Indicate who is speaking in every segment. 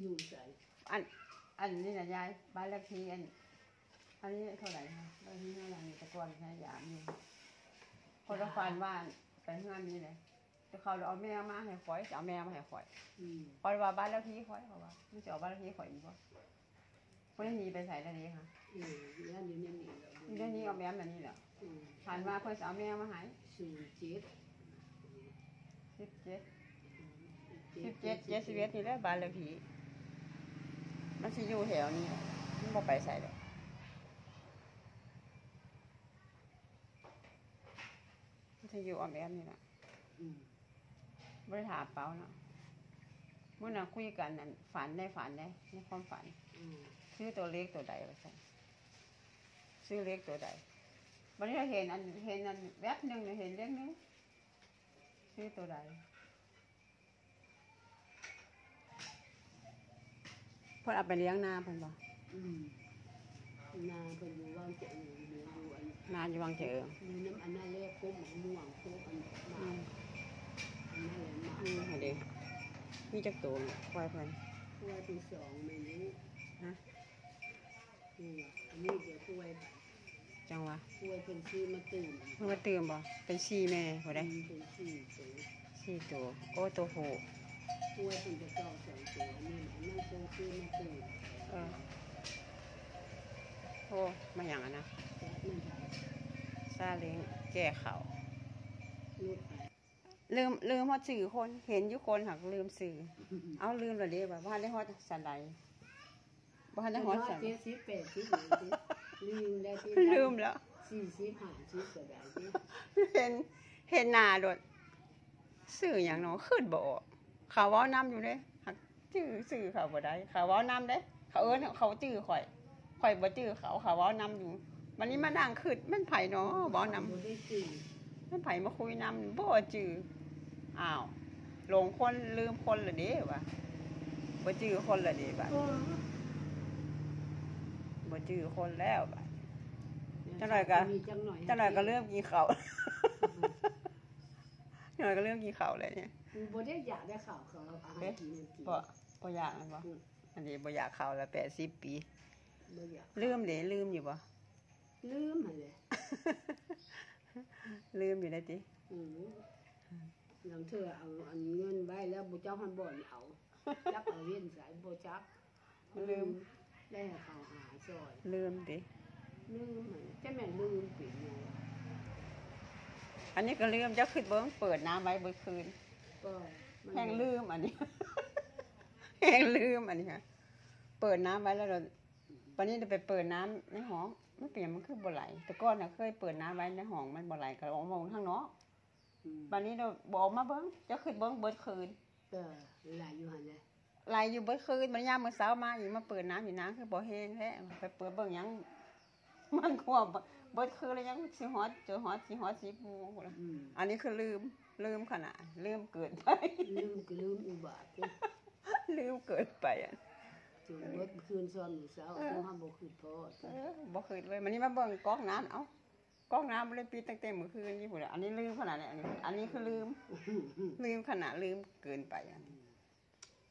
Speaker 1: อยู่ใส่
Speaker 2: อันอันนี้นะยายบ้านเลขที่อันอันนี้เท่าไหร่คะบ้านที่เท่าไหร่ตะกอนใช้ยามอยู่คนละฟันว่าไปเฮือนนี่เลยจะเขาเอาแมวมาให้ข่อยจะเอาแมวมาให้ข่อย
Speaker 1: อืม
Speaker 2: พอว่าบ้านเลขที่ข่อยเขาว่ามันจะเอาบ้านเลขที่ข่อยอีกบ่คนนี้หนีไปใส่แล้วนี่ค่ะ
Speaker 1: เออย่านอยู่ในนี่แหละ
Speaker 2: นี่เรื่องนี้เอาแมวแบบนี้แหละ
Speaker 1: อืม
Speaker 2: ผ่านมาเพิ่นจะเอาแมวมาให้
Speaker 1: สี่เจ็ด
Speaker 2: สิบเจ็ดสิบเจ็ดเจ็ดสิบเอ็ดนี่แหละบ้านเลขที่ มันสิอยู่แถวนี้แหละมันบ่ไปใส่ดอกมันสิอยู่ออมแอมนี่แหละ
Speaker 1: อืม
Speaker 2: บริถามเปล่าเนาะเมื่อน่ะคุยกันนั่นฝันได้ฝันได้ในความฝัน
Speaker 1: อืม
Speaker 2: ซื้อตัวเล็กตัวใดวะสั่นซื้อเล็กตัวใดวันนี้เราเห็นอันเห็นอันแวบหนึ่งเนี่ยเห็นเล็กนี้ซื้อตัวใด พิ่นเอาไปเลี้ยงนาเพิ่นบ่
Speaker 1: อืมนาเป็นอยู่ว่างจะอยู่เหนืออยู่อัน
Speaker 2: นาอยู่วังเจอ
Speaker 1: มีน้ำอันนั้นแรกกุ้มมะม่วงกุ้มอัน
Speaker 2: อื
Speaker 1: มามอันนั้นเลยมา
Speaker 2: อืมค่ะเด็กมีจักตัวเนี่ยควายเพิ่น
Speaker 1: กล้วยที่สองไม่รู้
Speaker 2: ฮะ
Speaker 1: นี่ว่ะอันนี้เดี๋ยวกล้วย
Speaker 2: จังหวะ
Speaker 1: กล้วยเป็นชื่อมาตื่น
Speaker 2: เพิ่นมาเติมบ่เป็นซีแม่บ่ได้
Speaker 1: เป็นสี่ตัว
Speaker 2: ซีตัวโอ้ตัวผู้
Speaker 1: ก ล้วยเป็นจะเก้าสองตัวนี่อันนั้นเป็นชื่อมาตื่น
Speaker 2: เออโอ้มาอย่างอะนะ
Speaker 1: จากนั่นค่ะ
Speaker 2: ซาเล้งแก่เขา
Speaker 1: ลูกไป
Speaker 2: ลืมลืมฮอดสื่อคนเห็นอยู่คนหักลืมสื่อ เอาลืมและเด้แบบว่าได้ฮอดสันใดบ่ทันได้ฮอดสัน
Speaker 1: เจ็ดสิบแปดสิบลืมได้ที่
Speaker 2: ลืมแล้ว
Speaker 1: สี่สิบห้าสิบก็ได้ที่
Speaker 2: เห็นเห็นหน้าโดดสื่อหยังเนาะขึ้นบ่ออก เขาเว้านํอยู่เด้หักชื่อสื่อเขาบ่ได้เขาเว้านํเด้ เขาเอิ้นเขาจื้อข่อยข่อยบ่จื้อเขาเขาเว้านํอยู่วันนี้มานั่งขึ้นมันไผเนาะเว้านํ
Speaker 1: บ่ได้สี่
Speaker 2: มันไผมาคุยนํบ่จื้ออ้าวหลงคนลืมคนละเด้วะบ่จื้อคนละเด้บะบ่จื้อคนแล้วบัดจังหน่อยก็
Speaker 1: มีจังหน่อย
Speaker 2: จังหน่อยก็เริ่มกินข้า วจังหน่อยก็เริ่มกินข้าวแล้วเนี่ย
Speaker 1: บ่ได้อยากได้ข่าวเขาเอาอาหารกินกิน
Speaker 2: บ่บ่อยากมันบ่อันนี้บ่อยากข้าวแล้ว80ปี
Speaker 1: บ่อยาก
Speaker 2: ลืมเด้ลืมอยู่บ่
Speaker 1: ลืมหั่นแหละ
Speaker 2: ลืมอยู่ได้ติ
Speaker 1: อือหลังเธอเอาอันเงินไว้แล้วบ่เจ้าหันบ่อนเอาจักเอาเว้นสายบ่จักได้ให้เขาหาซอย
Speaker 2: ลืมติ
Speaker 1: ลืมหั่นจะแม่นลืมปิดอยู่
Speaker 2: อันนี้ก็ลืมจะขึ้นเบิ่งเปิดน้ำไว้เบิดคืน
Speaker 1: ก็มัน
Speaker 2: แห้งลืมอันนี้ แห้งลืมอันนี้ค่ะเปิดน้ำไว้แล้วเราวันนี้เราไปเปิดน้ำในห้องมันเปลี่ยนมันคือบ่ไหลแต่ก่อนน่ะเคยเปิดน้ำไว้ในห้องมันบ่ไหลก็ออกมาข้างนอก
Speaker 1: อืม
Speaker 2: วันนี้เราบอกมาเบิ้งจะขึ้นเบิ้งเบิดคืน
Speaker 1: ก็หลายอยู่หั่นแหละ
Speaker 2: ไหลอยู่เบิดคืนมันยามมื้อเช้ามาอยู่มาเปิดน้ำอยู่น้ำคือบ่แห้งแท้ไปเปิดเบิ้งหยังมันกลัว เบิดคืนแล้วยังสิฮอดเจอฮอดสิฮอดสิปูพุ่นล่ะ
Speaker 1: อืม
Speaker 2: อันนี้คือลืมลืมขนาดลืมเกินไป
Speaker 1: ลืมก็ลืมอุบาทเด้
Speaker 2: ลืมเกินไปอะ
Speaker 1: จนเบิดคืนซ้อนมื้อเช้าบ่ห้ามบ่คืนพอ
Speaker 2: เออบ่คืนเลยมันนี้มาเบิ่งก๊อกน้ำเอ้าก๊อกน้ำบ่ได้ปิดตั้งแต่มื้อคืนนี่พุ่นล่ะอันนี้ลืมขนาดนี้อันนี้อันนี้คือลืมลืมขนาดลืมเกินไปอะ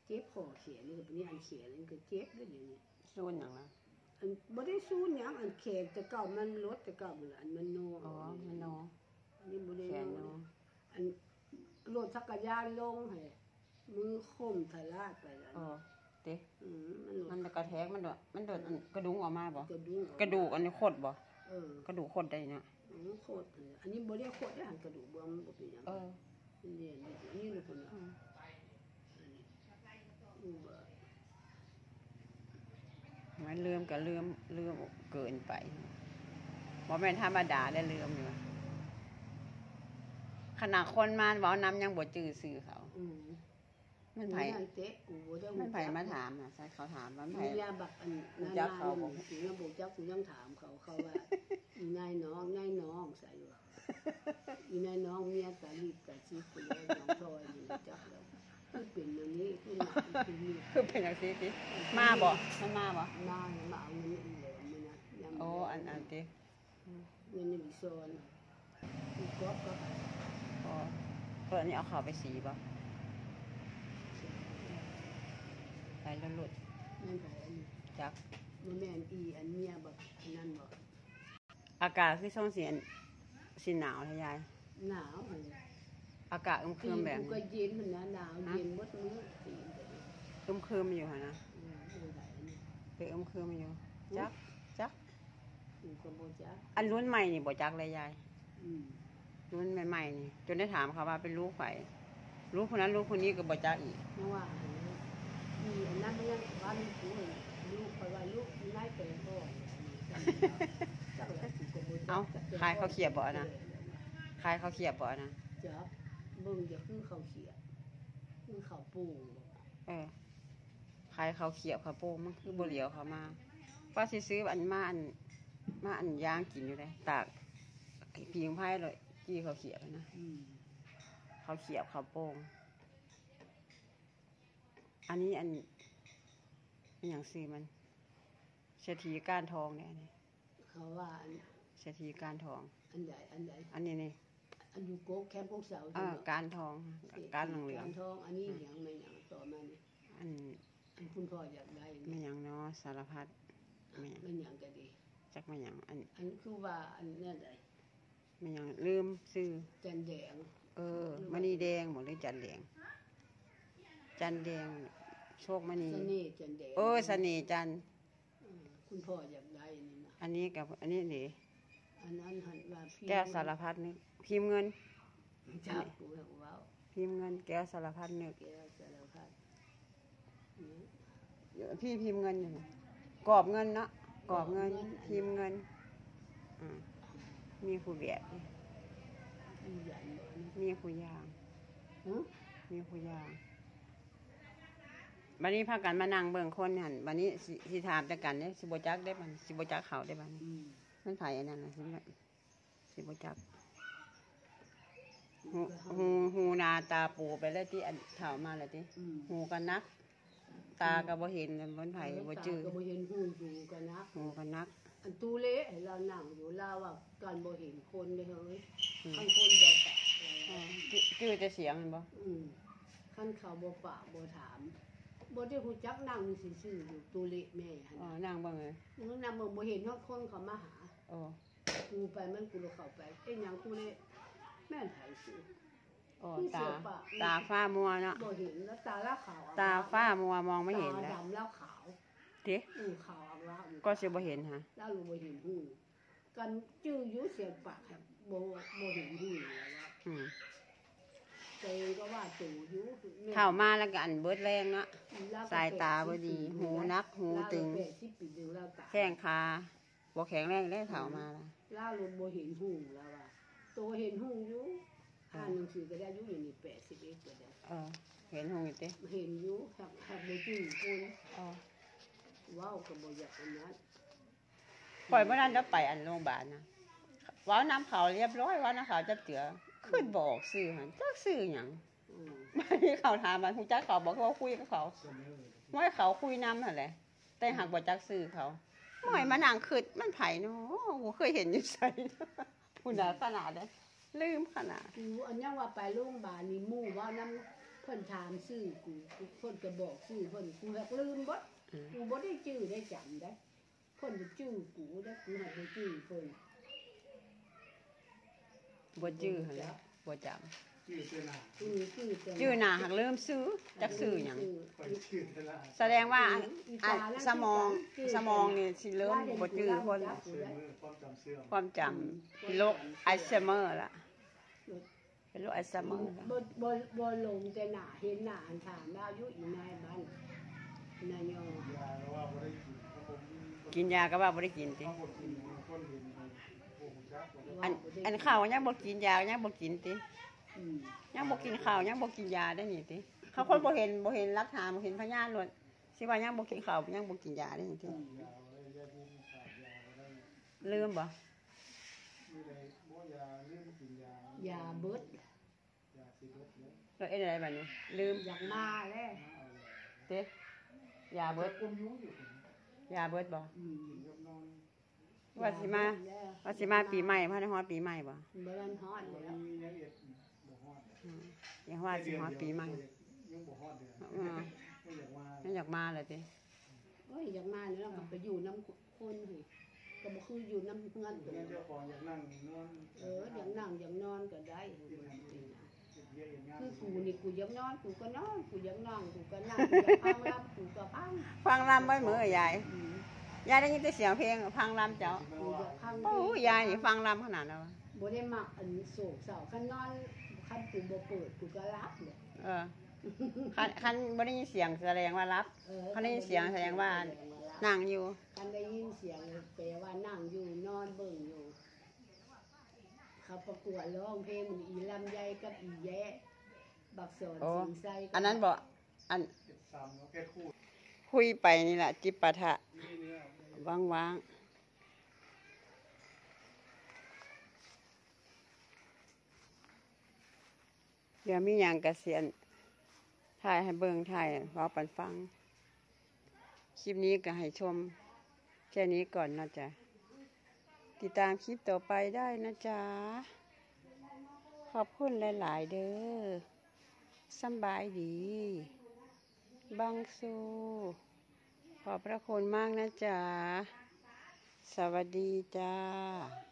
Speaker 1: เจ็บคอเขียนนี่ก็นี่อันเขียนนี่ก็เจ็บเด้ออยู่นี่
Speaker 2: ซูนหยังล่ะ
Speaker 1: อันบ่ได้สู้หยังอันแขนแต่เก่ามันลดแต่เก่ามันละอันมันโน
Speaker 2: อ๋อมันโน
Speaker 1: อันนี้บ่ได้
Speaker 2: แขน
Speaker 1: โน
Speaker 2: โน
Speaker 1: อันรถจักรยานลงให้มือคมทะลาดไปแล้ว
Speaker 2: เออติ
Speaker 1: อืมมันหลุด
Speaker 2: มันกระแทกมันโดดมันโดดอันกระดุงออกมาบ่
Speaker 1: กระดูก
Speaker 2: กระดูกอันนี้โคตรบ่
Speaker 1: เออก
Speaker 2: ระดูกโคตรได้เนี่ย
Speaker 1: อืมโคตรเลยอันนี้บ่ได้โคตรได้หันกระดูกบ่มันบ่เป็นหยัง
Speaker 2: เออ
Speaker 1: มันเรียนนี่อันนี้ลูกคนน่ะ
Speaker 2: อืม
Speaker 1: อันนี้อุบาท
Speaker 2: มันลืมก็ลืมลืมเกินไปบ่แม่นธรรมดาได้ลืมอยู่ขณะคนมาเว้านำยังบ่จื้อซื่อเขา
Speaker 1: อืม
Speaker 2: มันไผ
Speaker 1: อันเตะกูบ่ได้
Speaker 2: มันไผมาถามน่ะใช่เขาถามว่ามันไผ
Speaker 1: มียาบักอัน
Speaker 2: รู้จักเขาบ่
Speaker 1: กูยังบ่จักกูยังถามเขาเขาว่าอีนายน้องนายน้องใส่ว่าอีนายน้องเมียตาลีบตาชีพเลยน้องพลอยนี่จักแล้ว คือเป็นแบบนี้คือหนักคือมี
Speaker 2: คือเป็นจังซี่ติมาบ่มันมาบ่
Speaker 1: มามาเอาเงินอีเหลวมันนะยาม
Speaker 2: โอ้อันอันติ
Speaker 1: เงินนี่มีโซนมีก๊อกก็
Speaker 2: พอเปิดอันนี้เอาเข้าไปสีบ่ไปแล้วหลุด
Speaker 1: แม่นไผอันนี้
Speaker 2: จัก
Speaker 1: บ่แม่นอีอันเมียบ่อันนั้นบ่
Speaker 2: อากาศคือช่องเสียนสิหนาวทะยาย
Speaker 1: หนาวหั่น
Speaker 2: อากาศอึมครึมแบบ
Speaker 1: กูก็เย็นมันนะหนาวเย็นหมดมื้อตีนไปเลย
Speaker 2: อึมครึมอยู่หั่นนะ
Speaker 1: อืมบ่ได้อันนี้
Speaker 2: ไปอึมครึมอยู่จักจัก
Speaker 1: กูก็บ่จัก
Speaker 2: อันรุ่นใหม่นี่บ่จักเลยยาย
Speaker 1: อืม
Speaker 2: รุ่นใหม่ๆนี่จนได้ถามเขาว่าเป็นลูกไผลูกคนนั้นลูกคนนี้ก็บ่จักอีก
Speaker 1: เพราะว่าอีอันนั้นมันยังว่าลูกกูนี่ลูกคอยว่าลูกนายแต่พ่ออันนี้จักแล้วกูก็บ่จัก
Speaker 2: เอ้าขายเขาวเขียบบ่อะนะขายเขาวเขียบบ่นะ
Speaker 1: จับ เบิ่งจะคือเขาเขียดคือเขาปู
Speaker 2: เออขายเขาวเขียบเขาวโป้งมันคือบ่เหลียวเขามาว่าสิซื้ออันมาอันมาอันย่างกินอยู่เลยตากไอ้พิงไผ่เลยกี้เขาวเขียบนะ
Speaker 1: อืม
Speaker 2: เขาวเขียบเขาวโป้งอันนี้อันอันอย่างซื้อมันเศรษฐีก้านทองเนี่ยอันนี้
Speaker 1: เขาว่าอัน
Speaker 2: เศรษฐีก้านทอง
Speaker 1: อันใหญ่อันใหญ่
Speaker 2: อันนี้นี่
Speaker 1: อันอยู่โกกแคมป์พวกเสา
Speaker 2: อ่าก้านทองก้านเหลือง
Speaker 1: การทองอันนี้หยังไม่หยังต่อมานี่
Speaker 2: ๆอัน
Speaker 1: อันคุณพ่ออยากได้
Speaker 2: ไม่
Speaker 1: นี่
Speaker 2: หยังเนาะสารพัด ไม่หยัง
Speaker 1: ไม่หยังก็ดี
Speaker 2: จักไม่หยังอัน
Speaker 1: อันคือว่าอันนั่นได
Speaker 2: ไม่หยังลืมซื้อ
Speaker 1: จันแดง
Speaker 2: เออมณีแดงหมดเลยจันแดง จันแดงโชคมณี
Speaker 1: เสน่ห์จันแดง
Speaker 2: เออเสน่ห์จันทร์
Speaker 1: อืมคุณพ่ออยากได้นี่นะ
Speaker 2: อันนี้กับอันนี้นี่
Speaker 1: อันนั้นหันว่าพี่
Speaker 2: แก้วสารพัดนึกพิมพ์เงิน
Speaker 1: จับกูแล้วว้าว
Speaker 2: พิมพ์เงิน แก้วสารพัดนึก
Speaker 1: แก้วสารพัดนี่
Speaker 2: เดี๋ยวพี่พิมพ์เงินอยู่นะกรอบเงินเนาะกรอบเงิน พิมพ์เงินอ่ามีผู้แบบ
Speaker 1: อีหยันบ่นี่
Speaker 2: มีผู้ยาง
Speaker 1: ฮะ
Speaker 2: มีผู้ยางบันนี้พากันมานั่งเบิ่งคนหันบันนี้สิสิถามแต่กันเนี่ยสิบจักได้บัดนสิบจักเขาได้บัดน
Speaker 1: อืม
Speaker 2: มันไผอันนั้นนะสิบ่สิบจักหูหูหูนาตาปูไปแล้วที่อันเถามาแล้วที่
Speaker 1: อืม
Speaker 2: หูกันนัก ตาก็บ่เห็นกันมันไผบ่จื้อ
Speaker 1: ตาก็บ่เห็นหูดูกันนะ
Speaker 2: หูกันนัก
Speaker 1: อันตู้เละให้เรานั่งอยู่ลาวว่าการบ่เห็นคนเลยเฮ้ย
Speaker 2: อืม
Speaker 1: คันคนบ่ปาก
Speaker 2: อ๋อจื้อจื้อแต่เสียงเห็นบ่
Speaker 1: อืมคันเขาบ่ปากบ่ถามบ่ได้ฮู้จักนั่งซื่อๆอยู่ตู้เละแม่หั่น
Speaker 2: อ๋อนั่งเบิ่งเลย
Speaker 1: มึงนำมึงบ่เห็นฮอดคนเขามาหา
Speaker 2: โอ้
Speaker 1: กูไปมันกูเลยเข้าไปเอ้ยหยังกูเลยแม่นไผสิ
Speaker 2: โอ้
Speaker 1: มีเสี
Speaker 2: ตา
Speaker 1: ยวปะ
Speaker 2: ตาฟ้ามัวเนาะ
Speaker 1: บ่เห็นแล้วตาละขาวอะ
Speaker 2: ตาฟ้ามัวมองไม่เห็น
Speaker 1: ตา
Speaker 2: แล้ว
Speaker 1: ดำแล้วขาว
Speaker 2: ติ
Speaker 1: อือขาวอักละอยู่
Speaker 2: ก็สิบ่เห็นฮะ
Speaker 1: แล้วรู้บ่เห็นหูกันจื้ออยู่เสียงปากครับบ่บ่เห็นหูแล้วว่า
Speaker 2: อืม
Speaker 1: ใจก็ว่าตู่อยู่แม่
Speaker 2: เข้ามาแล้วก็อันเบิดแรงเนาะ
Speaker 1: แล้วก็
Speaker 2: สายตาบ่ดี
Speaker 1: 80
Speaker 2: หูนักหูตึง
Speaker 1: แล้วก็80ปีหนึงแล้วตา
Speaker 2: แข้งขา บ่แข็งแรงได้เถามาละ
Speaker 1: แล้วรู้บ่เห็นหูแล้วว่าตัวเห็นหูอยู่อ่านหนังสือก็ได้อายุอยู่นี่81ก็ได้
Speaker 2: เออเห็นหงอยู่ติ
Speaker 1: เห็นอยู่หักหักบ่จื้อคน
Speaker 2: อ๋อ
Speaker 1: เว้าก็บ่อยากอันนั้น
Speaker 2: ปล่อยเมื่อนั้นจะไปอันโรงพยาบาลนะเว้าน้ำเขาเรียบร้อยเว้าน้ำเขาจะเตือขึ้นบอกซื้อหันจักซื้อหยัง
Speaker 1: อืม
Speaker 2: บัดนี้เขาถามมันฮู้จักเขาบอกว่าคุยกับเขาไม่ให้เขาคุยนำนั่นแหละแต่หากบ่จักซื้อเขา ไม่มานั่งคิดมันไผเนาะบ่เคยเห็นอยู่ไสพุ่นน่ะขนาดนั้นลืมขนาด
Speaker 1: กูอันยังว่าไปโรงพยาบาลนี่หมู่เว่านํเพิ่นถามชื่อกูกูเพิ่นก็บอกชื่อเพิ่นกูหักลืมเบิด
Speaker 2: อืม
Speaker 1: กูบ่ได้ชื่อได้จำได้เพิ่นจะชื่อกูได้กูหักบ่ชื่อเพิ่น
Speaker 2: บ่จื้อหั่นแหละบ่จำ
Speaker 3: ชื่อเสนา
Speaker 1: อือชื่อแต่
Speaker 2: จื้อหน้าหักลืมซื้อจักซื้อหยัง
Speaker 3: คอยชื่อเสนา
Speaker 2: แสดงว่าอันอันสมองสมองนี่สิเริ่มบ่จื้อคน
Speaker 3: เสื่อมมือความจำเสื่อม
Speaker 2: ความจำเป็นโรคอัลไซเมอร์ละเป็นโรคอัลไซเมอร์ละ
Speaker 1: บ่บ่บ่ลงแต่หน้าเห็นหน้าอันถามว่าอายุอีนายบ้านนายยอยา
Speaker 3: ว่าบ่ได้กินเพราะผม
Speaker 2: กินยาก็ว่าบ่ได้กินติ
Speaker 3: เพราะผมกินคนเห็นโอ้โหชักว่า
Speaker 2: อันอันข้าวยังบ่กินยายังบ่กินติ
Speaker 1: อืม
Speaker 2: ยังบ่กินข้าวยังบ่กินยาได้นี่ติเขาคนบ่เห็นบ่เห็นหลักฐานบ่เห็นพยานล้วนสิว่ายังบ่กินข้าวยังบ่กินยาได้นี่ติ
Speaker 3: ยาอะไรยาที่ขาดยาอะไร
Speaker 2: ลืมบ่
Speaker 3: ไม่ได้บ่ยาเรื่องกินยายา
Speaker 1: เบิด
Speaker 3: ยาสิเบิดเนี่ย
Speaker 2: แล้วเอ็ดอะไรบัดนี้ ลืม
Speaker 1: อยากมาแล้ว
Speaker 3: เอาเลย
Speaker 2: ติยา
Speaker 3: เบิ
Speaker 2: เบิ
Speaker 3: ด
Speaker 2: ด
Speaker 3: กุมยุ่งอยู่
Speaker 2: ยาเบิดบ่
Speaker 1: อืม
Speaker 3: กินกับนอน
Speaker 2: ว่าสิมาว่าสิมาปีใหม่พระนฮอดปีใหม่บ่
Speaker 1: บ่ทันฮอด
Speaker 3: วั
Speaker 1: แล้ว
Speaker 3: นนี้ ยังเอ็ดบ่ฮอด
Speaker 2: อืมอย่าว่าสิฮอดปีใหม่
Speaker 3: ยังบ่ฮอดเดือน
Speaker 2: อืม
Speaker 3: ไม่อยากมา
Speaker 2: ไม่อยากมาเลยติ
Speaker 1: โอ้ยอยากมาเนี่ยเราก็ไปอยู่น้ำคนเฮ้ยก็บ่คืออยู่น้ำเงิน
Speaker 3: อยากนั่งเจ้าของอยากนั่งนอน
Speaker 1: เอออยากนั่งอยากนอนก็ได้เฮ้ยมันเป็นนะ
Speaker 3: เรียกอย่างงาน
Speaker 1: คือกูนี่กูอยากนอนกูก็นอนกูอยากนั่งกูก็นั่งกูอยากพังรับกูก็พัง
Speaker 2: ฟังลำไว้มือยาย
Speaker 1: อืม
Speaker 2: ยายได้ยินแต่เสียงเพลงฟังลำเจ้า
Speaker 1: กูอยากพัง
Speaker 2: โอ้ยยายนี่ฟังลำขนาดนั้นวะ
Speaker 1: บ่ได้มักอันโศกเศร้าคันนอน คันกูบ่เปิดกูก็รับเลย
Speaker 2: เออคันคันบ่ได้ยินเสียงแสดงว่ารับ
Speaker 1: เออ
Speaker 2: คันได้ยินเสียงแสดงว่านั่งอยู่
Speaker 1: คันได้ยินเสียงแปลว่านั่งอยู่นอนเบิ่งอยู่ เขาประกวดร้องเพลงมันอีลำไยกับอีแยะ บักสอน
Speaker 2: โอ้
Speaker 1: สิงไส้
Speaker 2: อันนั้นบ่อัน
Speaker 3: เก็บซ้ำแล้วแค่คู่
Speaker 2: คุยไปนี่แหละจิปาถะ
Speaker 3: นี่เนี่ย
Speaker 2: ว่างว่างๆ เดี๋ยวมีอย่างกระเสียนถ่ายให้เบิงถ่ายเว้าปันฟัง คลิปนี้ก็ให้ชม แค่นี้ก่อนนะจ๊ะ ติดตามคลิปต่อไปได้นะจ๊ะ ขอบคุณหลาย ๆ เด้อสบายดี บังสู ขอบพระคุณมากนะจ๊ะ สวัสดีจ้า